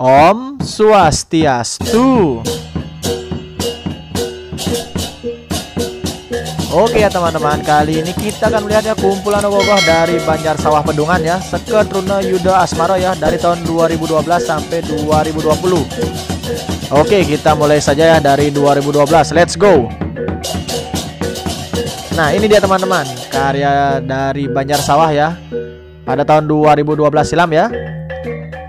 Om Swastiastu. Oke ya teman-teman, kali ini kita akan melihatnya kumpulan ogoh dari Banjar Sawah Pedungan ya, Seketruna Yuda Asmara ya dari tahun 2012 sampai 2020. Oke, kita mulai saja ya dari 2012. Let's go. Nah, ini dia teman-teman, karya dari Banjar Sawah ya. Pada tahun 2012 silam ya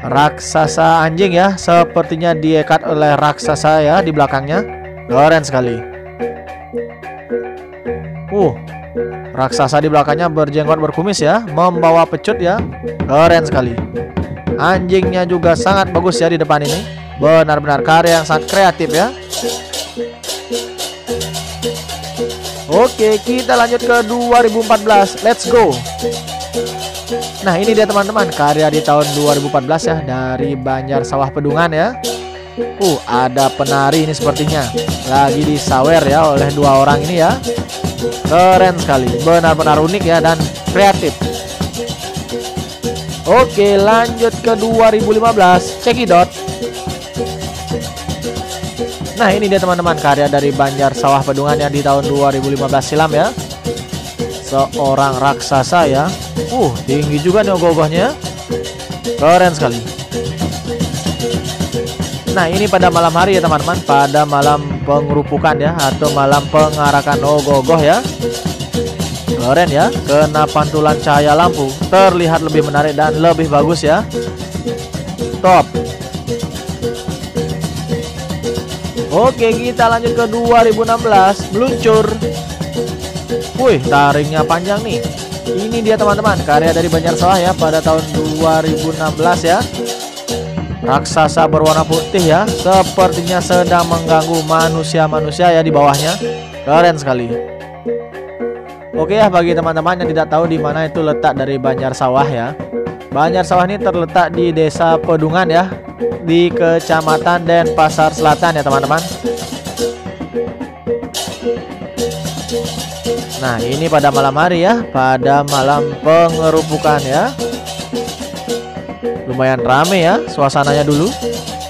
raksasa anjing ya sepertinya diekat oleh raksasa ya di belakangnya. Keren sekali. Uh raksasa di belakangnya berjenggot berkumis ya membawa pecut ya. Keren sekali. Anjingnya juga sangat bagus ya di depan ini. Benar-benar karya yang sangat kreatif ya. Oke, kita lanjut ke 2014. Let's go. Nah ini dia teman-teman karya di tahun 2014 ya dari Banjar Sawah Pedungan ya. Uh ada penari ini sepertinya. Lagi disawer ya oleh dua orang ini ya. Keren sekali Benar-benar unik ya dan kreatif. Oke lanjut ke 2015 Cekidot Nah ini dia teman-teman karya dari Banjar Sawah Pedungan ya di tahun 2015 silam ya Seorang raksasa ya Uh, tinggi juga nih ogoh-ogohnya. Keren sekali. Nah, ini pada malam hari ya teman-teman, pada malam pengerupukan ya atau malam pengarakan ogoh-ogoh ya. Keren ya, kena pantulan cahaya lampu, terlihat lebih menarik dan lebih bagus ya. Top. Oke, kita lanjut ke 2016, meluncur. Wih, taringnya panjang nih. Ini dia teman-teman karya dari Banjar Sawah ya pada tahun 2016 ya. Raksasa berwarna putih ya Sepertinya sedang mengganggu manusia-manusia ya di bawahnya. Keren sekali. Oke ya bagi teman-teman yang tidak tahu di mana itu letak dari Banjar Sawah ya. Banjar Sawah ini terletak di desa Pedungan ya Di kecamatan Denpasar Selatan ya teman-teman Nah ini pada malam hari ya Pada malam pengerupukan ya. Lumayan rame ya Suasananya dulu.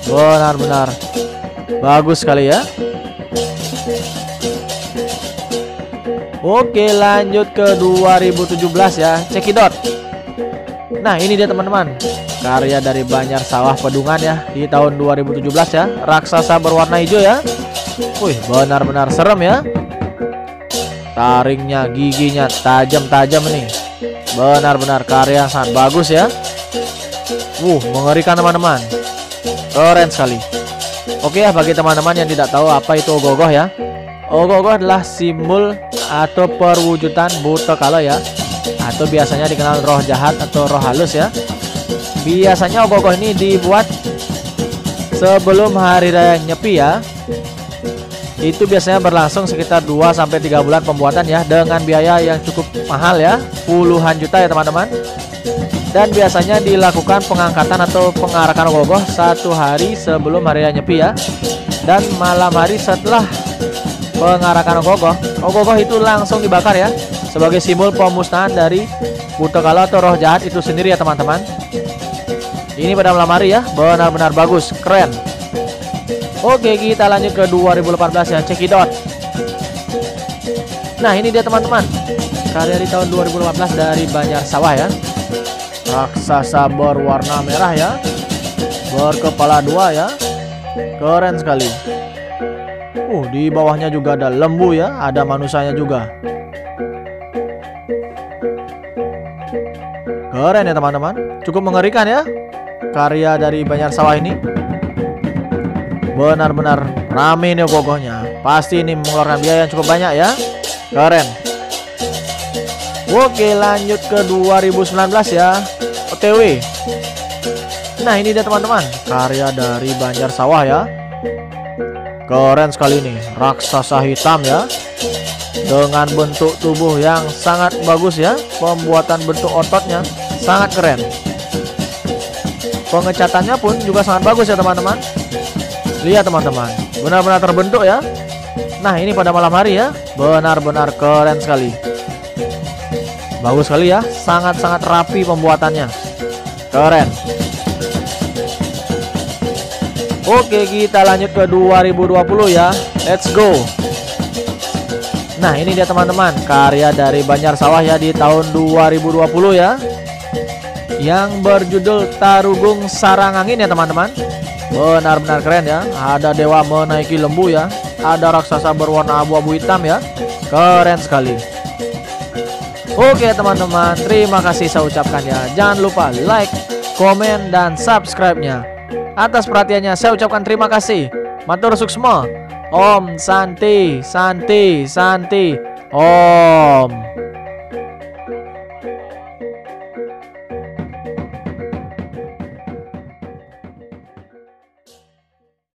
Benar-benar Bagus sekali ya. Oke lanjut ke 2017 ya Cekidot Nah ini dia teman-teman Karya dari Banjar Sawah Pedungan ya Di tahun 2017 ya. Raksasa berwarna hijau ya. Wih benar-benar serem ya Taringnya, giginya tajam-tajam nih. Benar-benar karya sangat bagus ya. Uh, mengerikan teman-teman. Keren sekali. Oke ya bagi teman-teman yang tidak tahu apa itu ogoh-ogoh ya. Ogoh-ogoh adalah simbol atau perwujudan buta kala ya. Atau biasanya dikenal roh jahat atau roh halus ya. Biasanya ogoh-ogoh ini dibuat sebelum hari raya Nyepi ya itu biasanya berlangsung sekitar 2 sampai 3 bulan pembuatan ya dengan biaya yang cukup mahal ya, puluhan juta ya teman-teman. Dan biasanya dilakukan pengangkatan atau pengarakan ogoh satu hari sebelum hari Nyepi ya. Dan malam hari setelah pengarakan ogoh, ogoh itu langsung dibakar ya sebagai simbol pemusnahan dari Butakala atau roh jahat itu sendiri ya teman-teman. Ini pada malam hari ya, benar-benar bagus, keren. Oke kita lanjut ke 2018 ya. Cekidot Nah ini dia teman-teman. Karya di tahun 2018 dari Banjar Sawah ya. Raksasa berwarna merah ya. Berkepala dua ya. Keren sekali. Uh di bawahnya juga ada lembu ya. Ada manusianya juga. Keren ya teman-teman. Cukup mengerikan ya. Karya dari Banjar Sawah ini Benar-benar rame nih gogohnya. Pasti ini mengeluarkan biaya yang cukup banyak ya. Keren. Oke, lanjut ke 2019 ya. OTW. Nah, ini dia teman-teman, karya dari Banjar Sawah ya. Keren sekali nih, raksasa hitam ya. Dengan bentuk tubuh yang sangat bagus ya. Pembuatan bentuk ototnya sangat keren. Pengecatannya pun juga sangat bagus ya teman-teman. Lihat teman-teman, benar-benar terbentuk ya. Nah ini pada malam hari ya, benar-benar keren sekali. Bagus sekali ya, sangat-sangat rapi pembuatannya. Keren. Oke kita lanjut ke 2020 ya Let's go Nah ini dia teman-teman Karya dari Banjar Sawah ya di tahun 2020 ya Yang berjudul Tarugung Sarang Angin ya teman-teman Benar-benar keren ya. Ada dewa menaiki lembu ya. Ada raksasa berwarna abu-abu hitam ya. Keren sekali. Oke teman-teman. Terima kasih saya ucapkan ya. Jangan lupa like, komen, dan subscribe-nya. Atas perhatiannya saya ucapkan terima kasih. Matur suksma Om Santi Santi Santi. Om